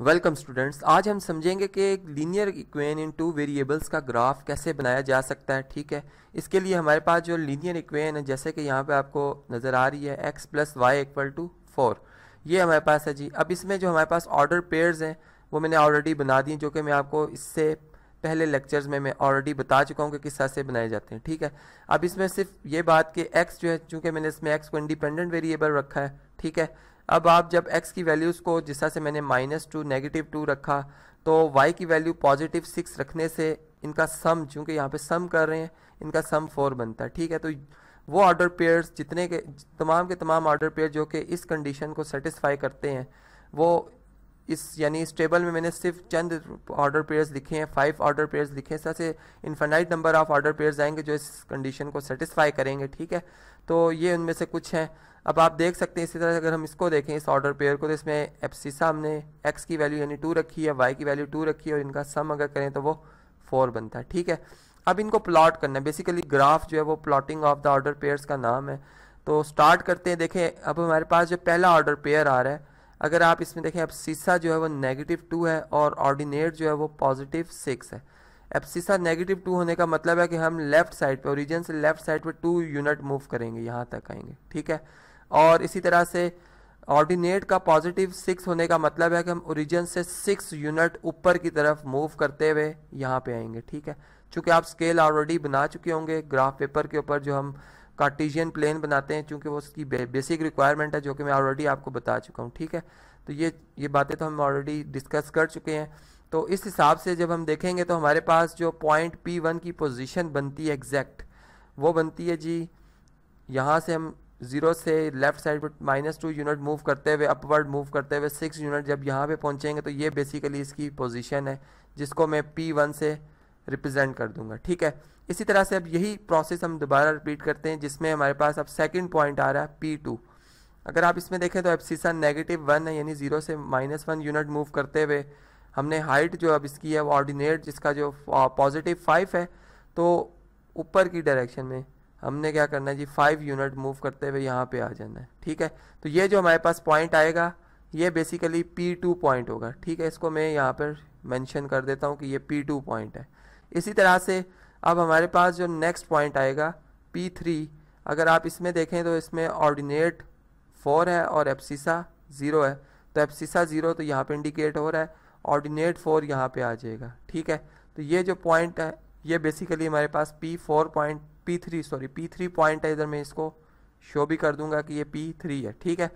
Welcome students आज हम समझेंगे कि एक linear equation in two variables का ग्राफ कैसे बनाया जा सकता है, ठीक है? इसके लिए हमारे पास जो लीनियर इक्वेन है, जैसे कि यहाँ पे आपको नज़र आ रही है X plus Y equal to four ये हमारे पास है जी। अब इसमें जो हमारे पास ऑर्डर पेयर्स हैं, वो मैंने ऑलरेडी बना दी, जो कि मैं आपको इससे पहले लेक्चर्स में मैं ऑलरेडी बता चुका हूँ कि किस तरह से बनाए जाते हैं, ठीक है? अब इसमें सिर्फ़ ये बात कि एक्स जो है, चूँकि मैंने इसमें एक्स को इंडिपेंडेंट वेरिएबल रखा है, ठीक है? अब आप जब x की वैल्यूज़ को, जिस तरह से मैंने माइनस टू नेगेटिव टू रखा तो y की वैल्यू पॉजिटिव सिक्स रखने से इनका सम चूँकि यहाँ पे सम कर रहे हैं, इनका सम फोर बनता है, ठीक है? तो वो ऑर्डर पेयर्स जितने के, तमाम के तमाम ऑर्डर पेयर जो कि इस कंडीशन को सेटिस्फाई करते हैं, वो इस, यानी इस टेबल में मैंने सिर्फ़ चंद ऑर्डर पेयर्स लिखे हैं फाइव ऑर्डर पेयर्स लिखे हैं से infinite number of order pairs आएँगे जो इस कंडीशन को सेटिस्फाई करेंगे, ठीक है? तो ये उनमें से कुछ हैं। अब आप देख सकते हैं, इसी तरह अगर हम इसको देखें, इस ऑर्डर पेयर को तो इसमें एप्सिसा हमने एक्स की वैल्यू यानी टू रखी है वाई की वैल्यू टू रखी है, और इनका सम अगर करें तो वो फोर बनता है, ठीक है? अब इनको प्लॉट करना है। बेसिकली ग्राफ जो है, वो plotting of the order pairs का नाम है। तो स्टार्ट करते हैं, देखें, अब हमारे पास जो पहला ऑर्डर पेयर आ रहा है अगर आप इसमें देखें, अब सीसा जो है वो नेगेटिव टू है और ऑर्डिनेट जो है वो पॉजिटिव सिक्स है। एप्सिसा नेगेटिव टू होने का मतलब है कि हम लेफ़्ट साइड पे ओरिजिन से लेफ़्ट साइड पे टू यूनिट मूव करेंगे, यहाँ तक आएँगे, ठीक है? और इसी तरह से ऑर्डिनेट का पॉजिटिव सिक्स होने का मतलब है कि हम ओरिजिन से सिक्स यूनिट ऊपर की तरफ़ मूव करते हुए यहाँ पे आएँगे, ठीक है? चूँकि आप स्केल ऑलरेडी बना चुके होंगे ग्राफ पेपर के ऊपर जो हम कार्टिजियन प्लेन बनाते हैं, चूँकि वो उसकी बेसिक रिक्वायरमेंट है, जो कि मैं ऑलरेडी आपको बता चुका हूँ, ठीक है? तो ये ये बातें तो हम ऑलरेडी डिस्कस कर चुके हैं। तो इस हिसाब से जब हम देखेंगे तो हमारे पास जो पॉइंट पी वन की पोजीशन बनती है एग्जैक्ट वो बनती है जी, यहाँ से हम ज़ीरो से लेफ़्ट साइड पर माइनस टू यूनिट मूव करते हुए अपवर्ड मूव करते हुए सिक्स यूनिट जब यहाँ पे पहुँचेंगे तो ये बेसिकली इसकी पोजीशन है, जिसको मैं पी वन से रिप्रेजेंट कर दूँगा, ठीक है? इसी तरह से अब यही प्रोसेस हम दोबारा रिपीट करते हैं, जिसमें हमारे पास अब सेकंड पॉइंट आ रहा है पी टू अगर आप इसमें देखें तो एप्सिसा नेगेटिव वन है, यानी ज़ीरो से माइनस वन यूनिट मूव करते हुए हमने हाइट जो अब इसकी है, वो ऑर्डिनेट जिसका जो पॉजिटिव फाइव है तो ऊपर की डायरेक्शन में हमने क्या करना है जी फाइव यूनिट मूव करते हुए यहाँ पे आ जाना है, ठीक है? तो ये जो हमारे पास पॉइंट आएगा, ये बेसिकली पी टू पॉइंट होगा, ठीक है? इसको मैं यहाँ पर मेंशन कर देता हूँ कि ये पी टू पॉइंट है। इसी तरह से अब हमारे पास जो नेक्स्ट पॉइंट आएगा पी थ्री अगर आप इसमें देखें तो इसमें ऑर्डिनेट फोर है और एप्सिसा ज़ीरो है। तो एप्सिसा ज़ीरो तो यहाँ पे इंडिकेट हो रहा है ऑर्डिनेट फोर यहाँ पे आ जाएगा, ठीक है? तो ये जो पॉइंट है, ये बेसिकली हमारे पास P four point P three sorry P three point है, इधर मैं इसको शो भी कर दूँगा कि ये पी थ्री है, ठीक है?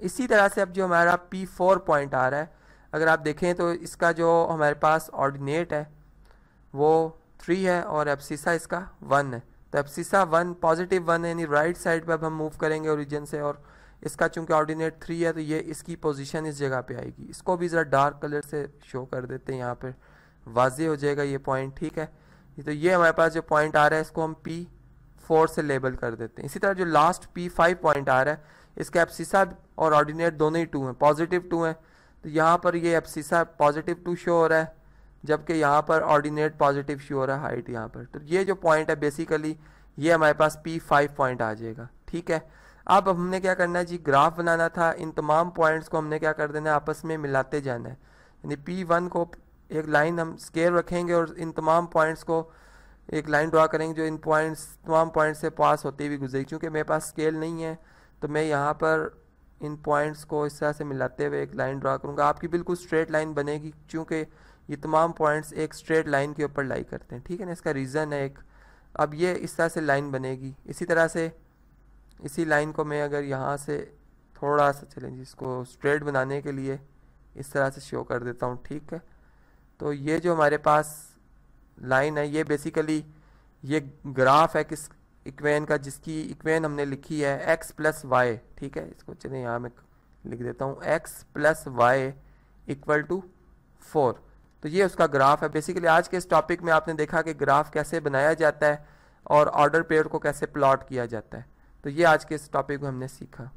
इसी तरह से अब जो हमारा पी फोर पॉइंट आ रहा है, अगर आप देखें तो इसका जो हमारे पास ऑर्डिनेट है वो थ्री है और एप्सिसा इसका वन है। तो एप्सिसा वन पॉजिटिव वन है, यानी राइट साइड पर अब हम मूव करेंगे ओरिजिन से और इसका चूँकि ऑर्डिनेट थ्री है तो ये इसकी पोजीशन इस जगह पे आएगी। इसको भी ज़रा डार्क कलर से शो कर देते हैं यहाँ पर वाजे हो जाएगा ये पॉइंट ठीक है? तो ये हमारे पास जो पॉइंट आ रहा है, इसको हम पी फोर से लेबल कर देते हैं। इसी तरह जो लास्ट पी फाइव पॉइंट आ रहा है, इसके एप्सिसा और ऑर्डिनेट दोनों ही टू हैं पॉजिटिव टू हैं। तो यहाँ पर ये एप्सिसा पॉजिटिव टू शो हो रहा है। जबकि यहाँ पर ऑर्डिनेट पॉजिटिव शो हो रहा है हाइट यहाँ पर। तो ये जो पॉइंट है बेसिकली ये हमारे पास पी फाइव पॉइंट आ जाएगा, ठीक है? अब हमने क्या करना है जी ग्राफ बनाना था। इन तमाम पॉइंट्स को हमने क्या कर देना है, आपस में मिलाते जाना है। यानी पी वन को एक लाइन हम स्केल रखेंगे और इन तमाम पॉइंट्स को एक लाइन ड्रा करेंगे, जो इन पॉइंट्स तमाम पॉइंट्स से पास होती हुई गुजरेगी। क्योंकि मेरे पास स्केल नहीं है तो मैं यहाँ पर इन पॉइंट्स को इस तरह से मिलाते हुए एक लाइन ड्रा करूँगा। आपकी बिल्कुल स्ट्रेट लाइन बनेगी, क्योंकि ये तमाम पॉइंट्स एक स्ट्रेट लाइन के ऊपर लाई करते हैं। ठीक है ना? इसका रीज़न है एक। अब ये इस तरह से लाइन बनेगी। इसी तरह से, इसी लाइन को मैं अगर यहाँ से थोड़ा सा चलें, जिसको स्ट्रेट बनाने के लिए इस तरह से शो कर देता हूँ। ठीक है? तो ये जो हमारे पास लाइन है, ये बेसिकली ये ग्राफ है किस इक्वेन का, जिसकी इक्वेन हमने लिखी है एक्स प्लस वाई ठीक है? इसको चलिए यहाँ मैं लिख देता हूँ X plus Y equal to four तो ये उसका ग्राफ है। बेसिकली आज के इस टॉपिक में आपने देखा कि ग्राफ कैसे बनाया जाता है और ऑर्डर पेयर को कैसे प्लॉट किया जाता है। तो ये आज के इस टॉपिक में हमने सीखा।